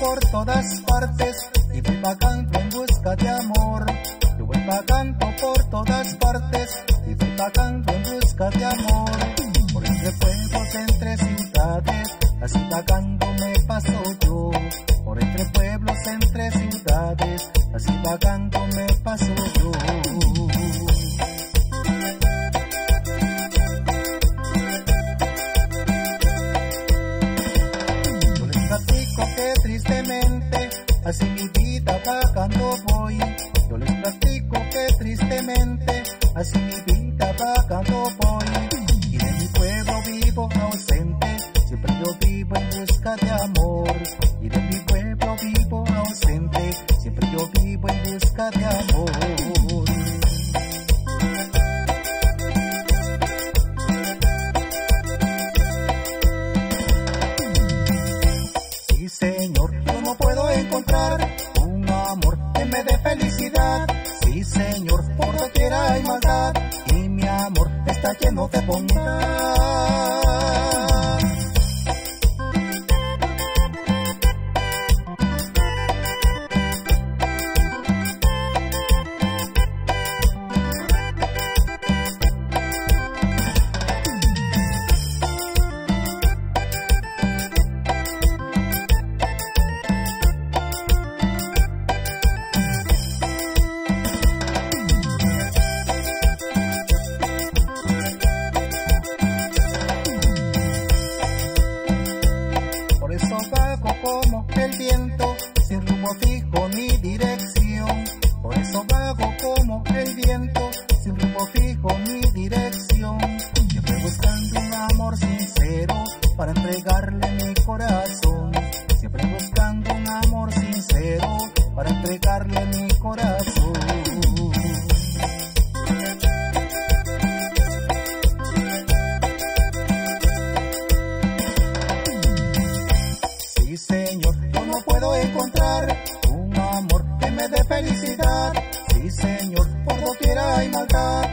por todas partes y voy vagando en busca de amor. Yo voy vagando por todas partes y voy vagando en busca de amor. Por entre pueblos, entre ciudades, así vagando me paso yo. Por entre pueblos, entre ciudades, así vagando me paso. Yo así mi vida vagando voy. Yo les platico que tristemente así mi vida vagando voy. Y de mi pueblo vivo ausente, siempre yo vivo en busca de amor. Y de mi pueblo vivo ausente, siempre yo vivo en busca de amor. Amor que me dé felicidad. Sí, Señor, por doquier hay maldad y mi amor está lleno de bondad. Como el viento, sin rumbo fijo ni dirección. Por eso vago como el viento, sin rumbo fijo ni dirección. Siempre buscando un amor sincero para entregarle mi corazón. Siempre buscando un amor sincero para entregarle mi corazón. Encontrar un amor que me dé felicidad. Sí, Señor, por doquier hay maldad